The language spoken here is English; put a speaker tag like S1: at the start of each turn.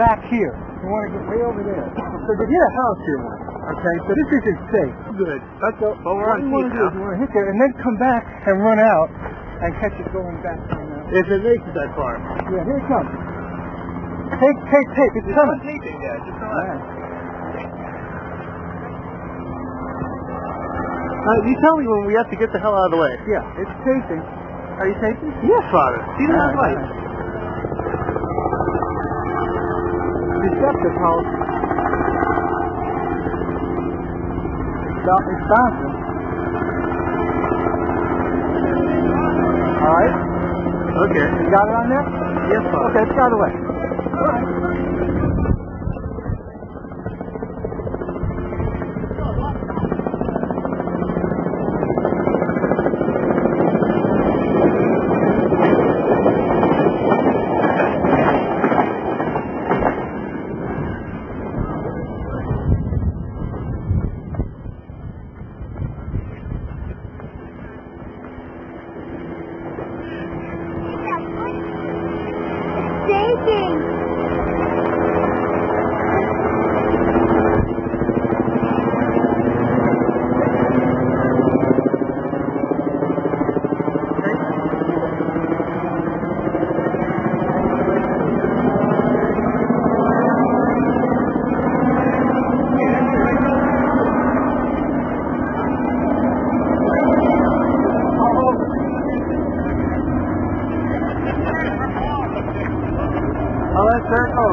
S1: back here. We want to get way over there. So they hit a house here once. Okay, so this isn't safe.
S2: Good. That's
S1: So
S2: but we're
S1: what
S2: on
S1: we want to do is we want to hit there and then come back and run out and catch it going back on.
S2: If it makes it that far.
S1: Yeah, here it comes. Take, take, take. It's coming.
S2: taping, yeah. Just
S1: Yeah.
S2: Uh, you tell me when we have to get the hell out of the way.
S1: Yeah, it's taping.
S2: Are you taping? Yes, Father. See the light.
S1: Receptive house. It's bouncing. All right,
S2: Okay.
S1: you got it on there?
S2: Yes, Father.
S1: Okay, it's out of the way. All right.
S3: shaking. Hello, sir. Go